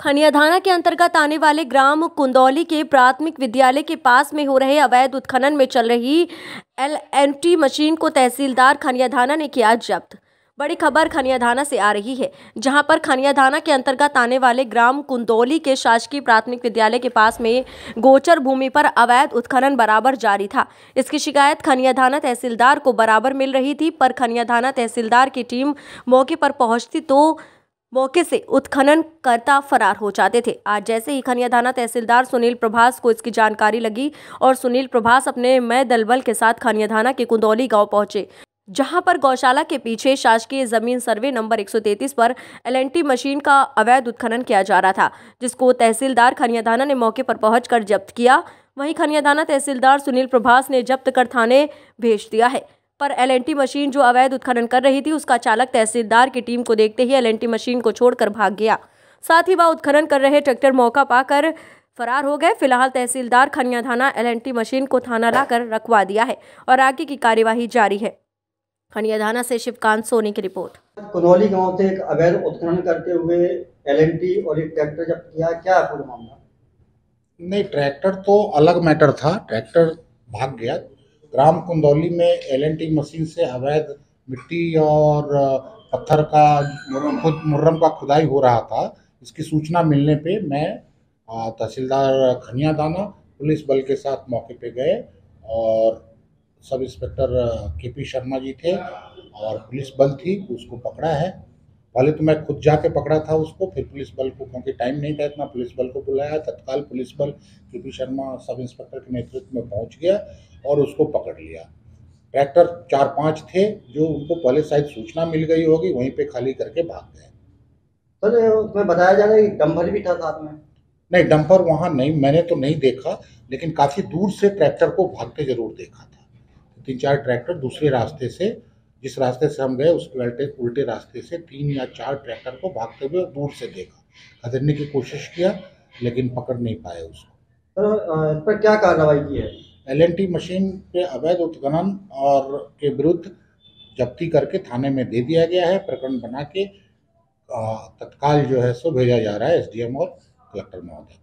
खनियाधाना के अंतर्गत आने वाले ग्राम कुंदौली के प्राथमिक विद्यालय के पास में हो रहे अवैध उत्खनन में चल रही एलएनटी मशीन को तहसीलदार खनियाधाना ने किया जब्त। बड़ी खबर खनियाधाना से आ रही है, जहाँ पर खनियाधाना के अंतर्गत आने वाले ग्राम कुंदौली के शासकीय प्राथमिक विद्यालय के पास में गोचर भूमि पर अवैध उत्खनन बराबर जारी था। इसकी शिकायत खनियाधाना तहसीलदार को बराबर मिल रही थी, पर खनियाधाना तहसीलदार की टीम मौके पर पहुँचती तो मौके से उत्खनन करता फरार हो जाते थे। आज जैसे ही खनियाधाना तहसीलदार सुनील प्रभास को इसकी जानकारी लगी और सुनील प्रभास अपने मय दलबल के साथ खनियाधाना के कुंदौली गाँव पहुँचे, जहाँ पर गौशाला के पीछे शासकीय ज़मीन सर्वे नंबर 133 पर एलएनटी मशीन का अवैध उत्खनन किया जा रहा था, जिसको तहसीलदार खनियाधाना ने मौके पर पहुंचकर जब्त किया। वहीं खनियाधाना तहसीलदार सुनील प्रभास ने जब्त कर थाने भेज दिया है। पर एलएनटी मशीन जो अवैध उत्खनन कर रही थी उसका चालक तहसीलदार की टीम को देखते ही एलएनटी मशीन को छोड़कर भाग गया। साथ ही वह उत्खनन कर रहे ट्रैक्टर मौका पाकर फरार हो गए। फ़िलहाल तहसीलदार खनिया थाना एल मशीन को थाना लाकर रखवा दिया है और आगे की कार्यवाही जारी है। खनिया थाना से शिवकांत सोनी की रिपोर्ट। कुनौली गाँव से एक अवैध उत्खनन करते हुए एल और एक ट्रैक्टर जब किया क्या पूरा मामला? नहीं ट्रैक्टर तो अलग मैटर था। ट्रैक्टर भाग गया। ग्राम कुंदौली में एल मशीन से अवैध मिट्टी और पत्थर का खुद, मुर्रम का खुदाई हो रहा था। इसकी सूचना मिलने पे मैं तहसीलदार खनिया दाना पुलिस बल के साथ मौके पे गए और सब इंस्पेक्टर के पी शर्मा जी थे और पुलिस बल थी, उसको पकड़ा है। पहले तो मैं खुद जाके पकड़ा था उसको फिर पुलिस बल को क्योंकि टाइम नहीं था इतना पुलिस बल को बुलाया तत्काल पुलिस बल के पी शर्मा सब इंस्पेक्टर के नेतृत्व में पहुँच गया और उसको पकड़ लिया। ट्रैक्टर चार पाँच थे जो उनको पहले शायद सूचना मिल गई होगी वहीं पे खाली करके भाग गए। सर उसमें बताया जा रहा है कि डंपर भी था साथ में? नहीं डंपर वहाँ नहीं मैंने तो नहीं देखा लेकिन काफ़ी दूर से ट्रैक्टर को भागते ज़रूर देखा था। तीन चार ट्रैक्टर दूसरे रास्ते से जिस रास्ते से हम गए उसके उल्टे उल्टे रास्ते से तीन या चार ट्रैक्टर को भागते हुए दूर से देखा। खदेड़ने की कोशिश किया लेकिन पकड़ नहीं पाए उसको। तो इस पर क्या कार्रवाई की है? एलएनटी मशीन पे अवैध उत्खनन और के विरुद्ध जब्ती करके थाने में दे दिया गया है। प्रकरण बना के तत्काल जो है सो भेजा जा रहा है एसडीएम और कलेक्टर महोदय